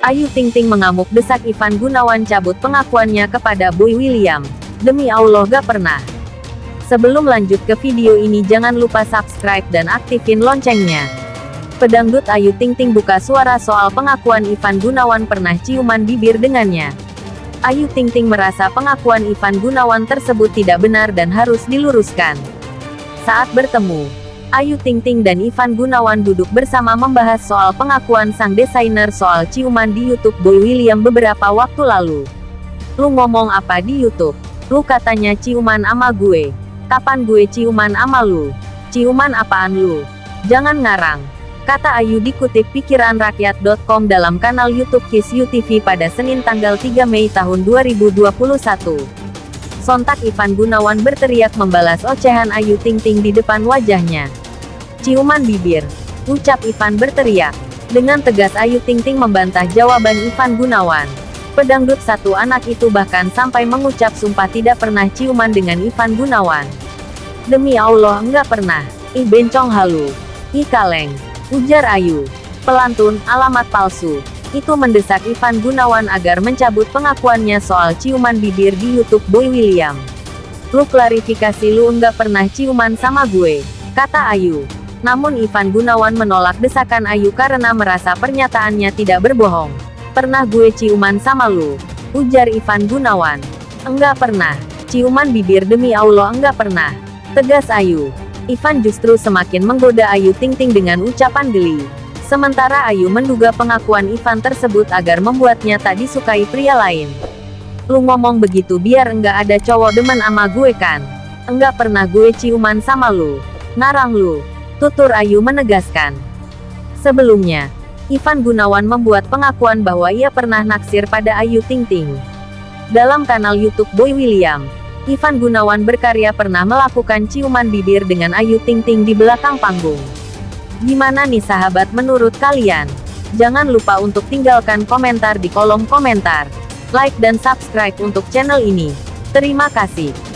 Ayu Ting Ting mengamuk desak Ivan Gunawan cabut pengakuannya kepada Boy William. Demi Allah gak pernah. Sebelum lanjut ke video ini jangan lupa subscribe dan aktifin loncengnya. Pedangdut Ayu Ting Ting buka suara soal pengakuan Ivan Gunawan pernah ciuman bibir dengannya. Ayu Ting Ting merasa pengakuan Ivan Gunawan tersebut tidak benar dan harus diluruskan. Saat bertemu, Ayu Ting Ting dan Ivan Gunawan duduk bersama membahas soal pengakuan sang desainer soal ciuman di YouTube Boy William beberapa waktu lalu. Lu ngomong apa di YouTube? Lu katanya ciuman ama gue. Kapan gue ciuman ama lu? Ciuman apaan lu? Jangan ngarang. Kata Ayu dikutip pikiranrakyat.com dalam kanal YouTube Kiss You TV pada Senin tanggal 3 Mei tahun 2021. Sontak Ivan Gunawan berteriak membalas ocehan Ayu Ting Ting di depan wajahnya. Ciuman bibir. Ucap Ivan berteriak. Dengan tegas Ayu Ting Ting membantah jawaban Ivan Gunawan. Pedangdut satu anak itu bahkan sampai mengucap sumpah tidak pernah ciuman dengan Ivan Gunawan. Demi Allah enggak pernah. Ih bencong halu. Ih kaleng. Ujar Ayu. Pelantun, alamat palsu. Itu mendesak Ivan Gunawan agar mencabut pengakuannya soal ciuman bibir di YouTube Boy William. Lu klarifikasi lu enggak pernah ciuman sama gue. Kata Ayu. Namun Ivan Gunawan menolak desakan Ayu karena merasa pernyataannya tidak berbohong. Pernah gue ciuman sama lu? Ujar Ivan Gunawan. Enggak pernah. Ciuman bibir demi Allah enggak pernah. Tegas Ayu. Ivan justru semakin menggoda Ayu Ting Ting dengan ucapan geli. Sementara Ayu menduga pengakuan Ivan tersebut agar membuatnya tak disukai pria lain. Lu ngomong begitu biar enggak ada cowok demen ama gue kan? Enggak pernah gue ciuman sama lu. Narang lu. Tutur Ayu menegaskan. Sebelumnya, Ivan Gunawan membuat pengakuan bahwa ia pernah naksir pada Ayu Ting Ting. Dalam kanal YouTube Boy William, Ivan Gunawan berkarya pernah melakukan ciuman bibir dengan Ayu Ting Ting di belakang panggung. Gimana nih sahabat menurut kalian? Jangan lupa untuk tinggalkan komentar di kolom komentar. Like dan subscribe untuk channel ini. Terima kasih.